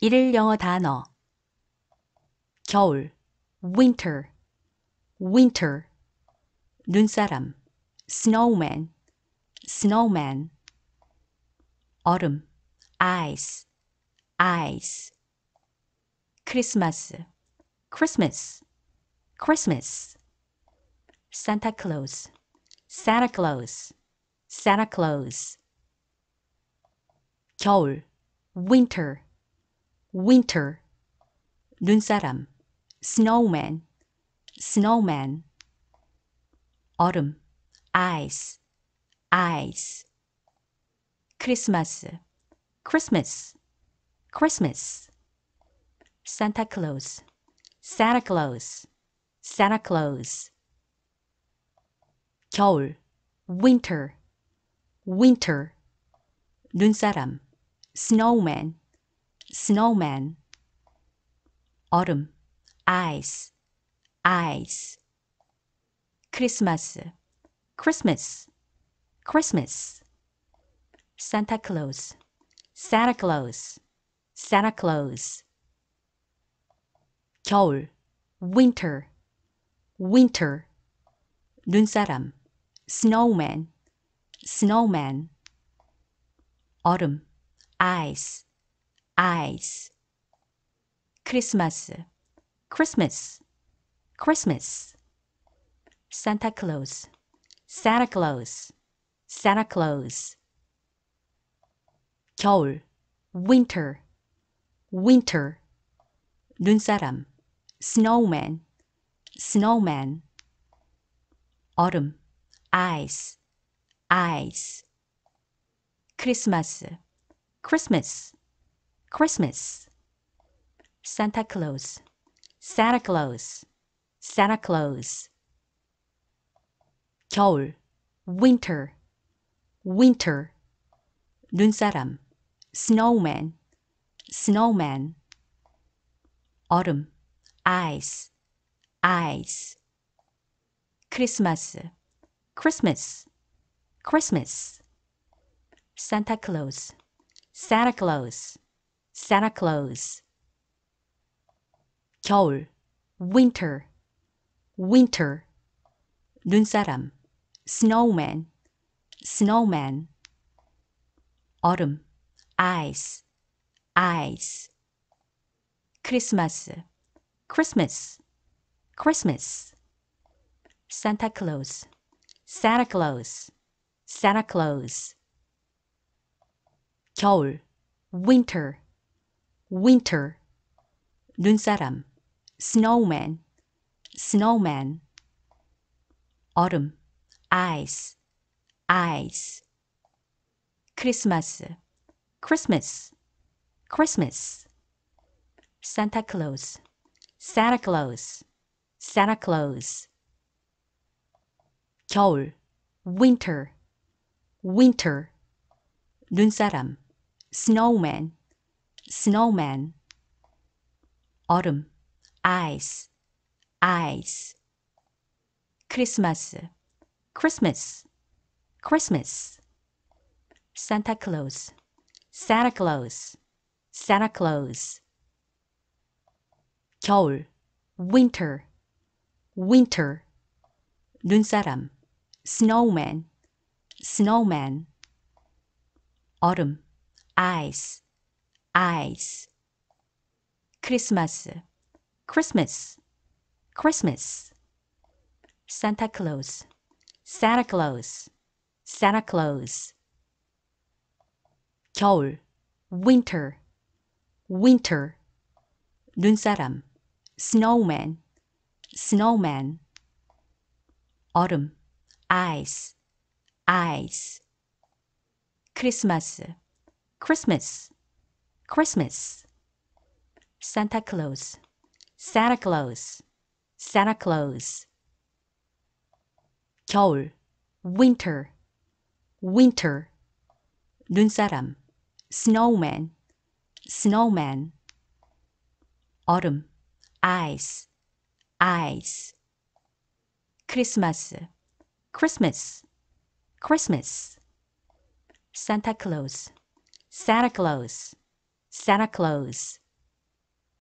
일일 영어 단어 겨울 winter winter 눈사람 snowman snowman 얼음 ice ice 크리스마스 Christmas Christmas Santa Claus Santa Claus Santa Claus 겨울 winter winter 눈사람 snowman snowman 얼음 ice ice 크리스마스 Christmas Christmas Santa Claus Santa Claus Santa Claus 겨울 winter winter 눈사람 snowman snowman 얼음 ice ice 크리스마스 Christmas Christmas Santa Claus Santa Claus Santa Claus 겨울 winter winter 눈사람 snowman snowman 얼음 ice ice 크리스마스 Christmas Christmas Santa Claus Santa Claus Santa Claus 겨울 winter winter 눈사람 snowman snowman 얼음 ice ice 크리스마스 Christmas Christmas Santa Claus Santa Claus Santa Claus 겨울 winter winter 눈사람 snowman snowman 얼음 ice ice 크리스마스 Christmas Christmas Santa Claus Santa Claus Santa Claus 겨울 winter winter 눈사람 snowman snowman 얼음 ice ice 크리스마스 Christmas Christmas Santa Claus Santa Claus Santa Claus 겨울 winter winter 눈사람 snowman snowman 얼음 ice ice 크리스마스 Christmas Christmas Santa Claus Santa Claus Santa Claus 겨울 winter winter 눈사람 snowman snowman 얼음 ice ice 크리스마스 Christmas Christmas Santa Claus Santa Claus Santa Claus 겨울 winter winter 눈사람 snowman snowman 얼음 ice ice 크리스마스 Christmas Christmas Santa Claus Santa Claus Santa Claus 겨울 winter winter 눈사람 snowman snowman 얼음 ice ice 크리스마스 Christmas Christmas Santa Claus Santa Claus Santa Claus 겨울 winter winter 눈사람 snowman snowman 얼음 ice ice 크리스마스 Christmas Christmas Santa Claus Santa Claus Santa Claus